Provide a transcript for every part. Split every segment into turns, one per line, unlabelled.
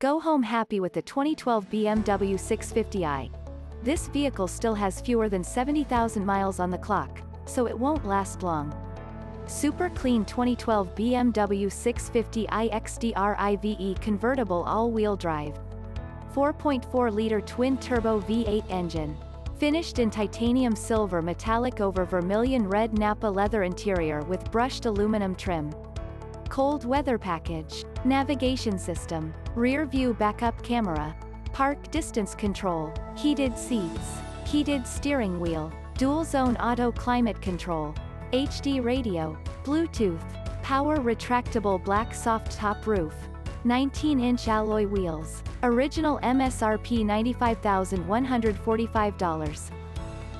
Go home happy with the 2012 BMW 650i. This vehicle still has fewer than 70,000 miles on the clock, so it won't last long. Super clean 2012 BMW 650i xDrive convertible all-wheel drive. 4.4-liter twin-turbo V8 engine. Finished in titanium silver metallic over vermilion red Nappa leather interior with brushed aluminum trim. Cold weather package. Navigation system. Rear view backup camera. Park distance control. Heated seats. Heated steering wheel. Dual zone auto climate control. HD radio. Bluetooth. Power retractable black soft top roof. 19-inch alloy wheels. Original MSRP $95,145.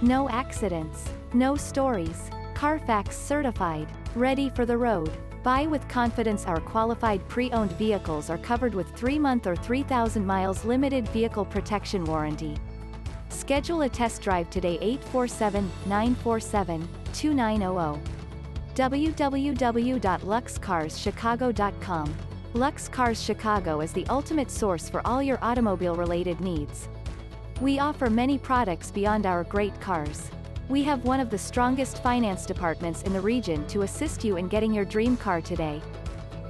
No accidents. No stories. Carfax certified. Ready for the road. Buy with confidence our qualified pre-owned vehicles are covered with 3-month or 3,000 miles limited vehicle protection warranty. Schedule a test drive today 847-947-2900. www.luxcarschicago.com. Lux Cars Chicago is the ultimate source for all your automobile-related needs. We offer many products beyond our great cars. We have one of the strongest finance departments in the region to assist you in getting your dream car today.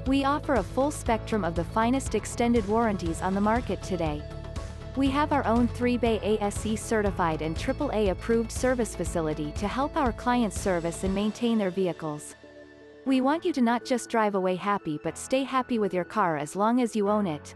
We offer a full spectrum of the finest extended warranties on the market today. We have our own 3-bay ASE certified and AAA approved service facility to help our clients service and maintain their vehicles. We want you to not just drive away happy but stay happy with your car as long as you own it.